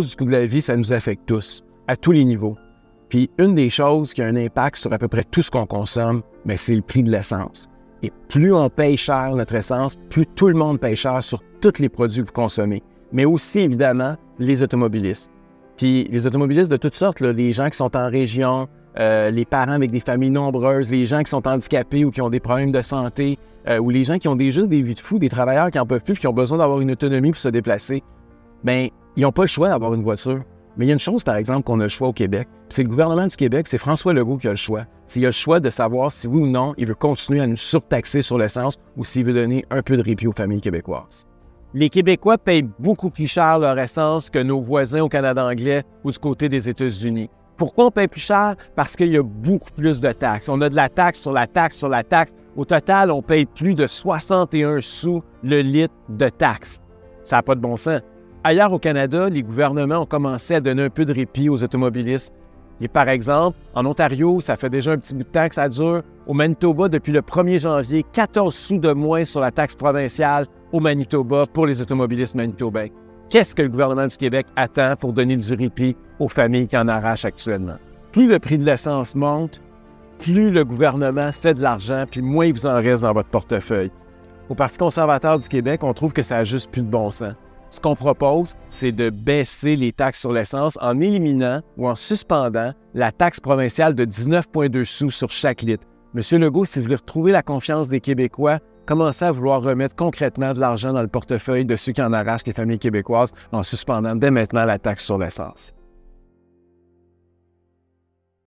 du coût de la vie, ça nous affecte tous, à tous les niveaux. Puis une des choses qui a un impact sur à peu près tout ce qu'on consomme, ben, c'est le prix de l'essence. Et plus on paye cher notre essence, plus tout le monde paye cher sur tous les produits que vous consommez. Mais aussi, évidemment, les automobilistes. Puis les automobilistes de toutes sortes, les gens qui sont en région, euh, les parents avec des familles nombreuses, les gens qui sont handicapés ou qui ont des problèmes de santé, euh, ou les gens qui ont des, juste des vies de fous, des travailleurs qui n'en peuvent plus, qui ont besoin d'avoir une autonomie pour se déplacer, bien, ils n'ont pas le choix d'avoir une voiture. Mais il y a une chose, par exemple, qu'on a le choix au Québec. C'est le gouvernement du Québec, c'est François Legault qui a le choix. S'il a le choix de savoir si oui ou non il veut continuer à nous surtaxer sur l'essence ou s'il veut donner un peu de répit aux familles québécoises. Les Québécois payent beaucoup plus cher leur essence que nos voisins au Canada anglais ou du côté des États-Unis. Pourquoi on paye plus cher? Parce qu'il y a beaucoup plus de taxes. On a de la taxe sur la taxe sur la taxe. Au total, on paye plus de 61 sous le litre de taxes. Ça n'a pas de bon sens. Ailleurs au Canada, les gouvernements ont commencé à donner un peu de répit aux automobilistes. Et par exemple, en Ontario, ça fait déjà un petit bout de temps que ça dure. Au Manitoba, depuis le 1er janvier, 14 sous de moins sur la taxe provinciale au Manitoba pour les automobilistes manitobains. Qu'est-ce que le gouvernement du Québec attend pour donner du répit aux familles qui en arrachent actuellement? Plus le prix de l'essence monte, plus le gouvernement fait de l'argent, puis moins il vous en reste dans votre portefeuille. Au Parti conservateur du Québec, on trouve que ça n'a juste plus de bon sens. Ce qu'on propose, c'est de baisser les taxes sur l'essence en éliminant ou en suspendant la taxe provinciale de 19,2 sous sur chaque litre. Monsieur Legault, si vous voulez retrouver la confiance des Québécois, commencez à vouloir remettre concrètement de l'argent dans le portefeuille de ceux qui en arrachent les familles québécoises en suspendant dès maintenant la taxe sur l'essence.